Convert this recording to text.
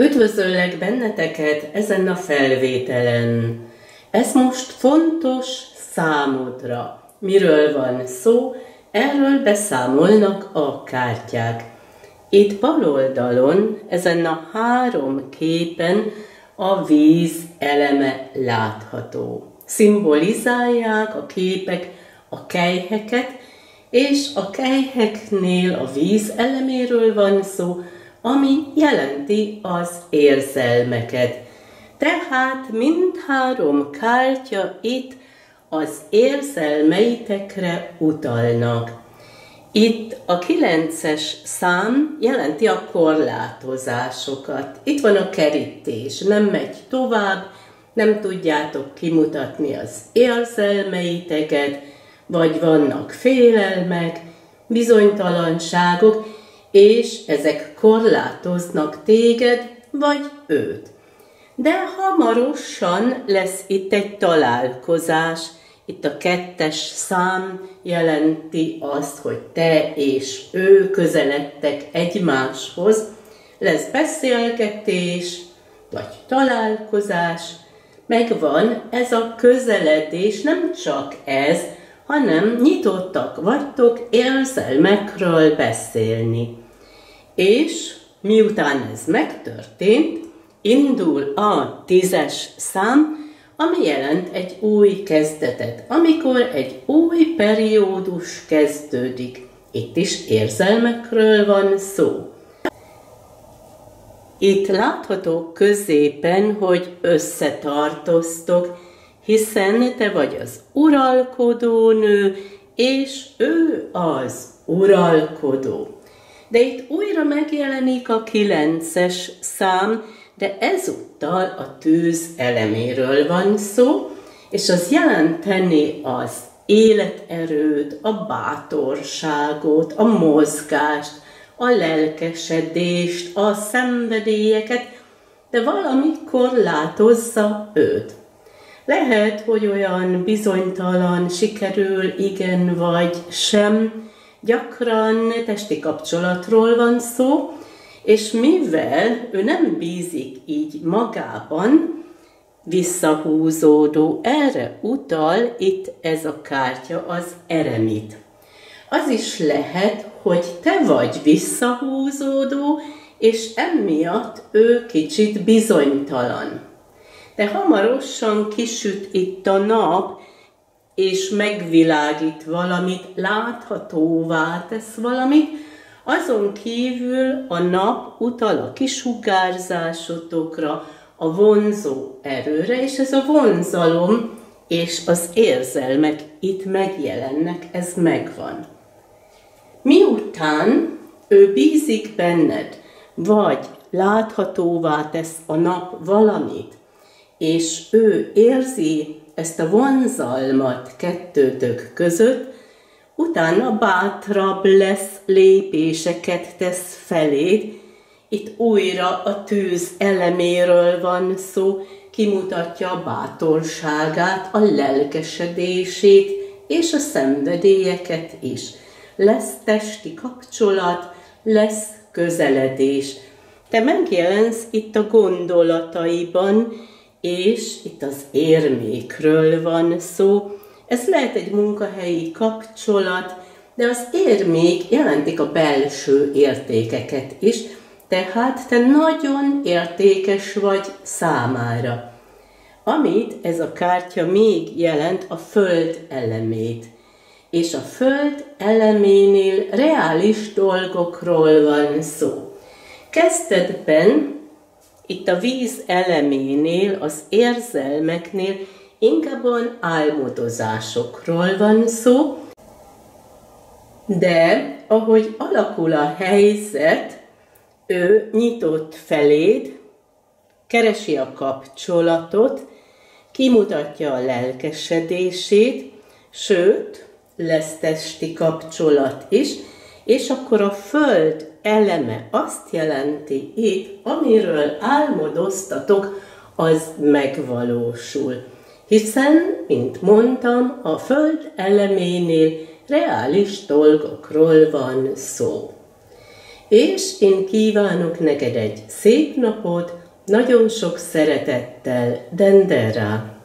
Üdvözöllek benneteket ezen a felvételen. Ez most fontos számodra. Miről van szó? Erről beszámolnak a kártyák. Itt bal oldalon, ezen a három képen a víz eleme látható. Szimbolizálják a képek a kejheket, és a kejheknél a víz eleméről van szó, ami jelenti az érzelmeket. Tehát mindhárom kártya itt az érzelmeitekre utalnak. Itt a kilences szám jelenti a korlátozásokat. Itt van a kerítés, nem megy tovább, nem tudjátok kimutatni az érzelmeiteket, vagy vannak félelmek, bizonytalanságok, és ezek korlátoznak téged, vagy őt. De hamarosan lesz itt egy találkozás, itt a kettes szám jelenti azt, hogy te és ő közeledtek egymáshoz, lesz beszélgetés, vagy találkozás, megvan ez a közeledés, nem csak ez, hanem nyitottak vagytok érzelmekről beszélni. És miután ez megtörtént, indul a tízes szám, ami jelent egy új kezdetet, amikor egy új periódus kezdődik. Itt is érzelmekről van szó. Itt látható középen, hogy összetartoztok, hiszen te vagy az uralkodó nő, és ő az uralkodó. De itt újra megjelenik a kilences szám, de ezúttal a tűz eleméről van szó, és az jelenteni az életerőt, a bátorságot, a mozgást, a lelkesedést, a szenvedélyeket, de valami korlátozza őt. Lehet, hogy olyan bizonytalan, sikerül, igen vagy sem, gyakran testi kapcsolatról van szó, és mivel ő nem bízik így magában, visszahúzódó, erre utal itt ez a kártya, az eremit. Az is lehet, hogy te vagy visszahúzódó, és emiatt ő kicsit bizonytalan. De hamarosan kisüt itt a nap, és megvilágít valamit, láthatóvá tesz valamit, azon kívül a nap utal a kisugárzásotokra, a vonzó erőre, és ez a vonzalom és az érzelmek itt megjelennek, ez megvan. Miután ő bízik benned, vagy láthatóvá tesz a nap valamit, és ő érzi ezt a vonzalmat kettőtök között, utána bátrabb lesz, lépéseket tesz feléd. Itt újra a tűz eleméről van szó, kimutatja a bátorságát, a lelkesedését és a szenvedélyeket is. Lesz testi kapcsolat, lesz közeledés. Te megjelensz itt a gondolataiban, és itt az érmékről van szó. Ez lehet egy munkahelyi kapcsolat, de az érmék jelentik a belső értékeket is, tehát te nagyon értékes vagy számára. Amit ez a kártya még jelent, a föld elemét. És a föld eleménél reális dolgokról van szó. Kezdetben itt a víz eleménél, az érzelmeknél inkább álmodozásokról van szó, de ahogy alakul a helyzet, ő nyitott feléd, keresi a kapcsolatot, kimutatja a lelkesedését, sőt, lesz testi kapcsolat is, és akkor a Föld eleme azt jelenti itt, amiről álmodoztatok, az megvalósul. Hiszen, mint mondtam, a Föld eleménél reális dolgokról van szó. és én kívánok neked egy szép napot, nagyon sok szeretettel, Denderá.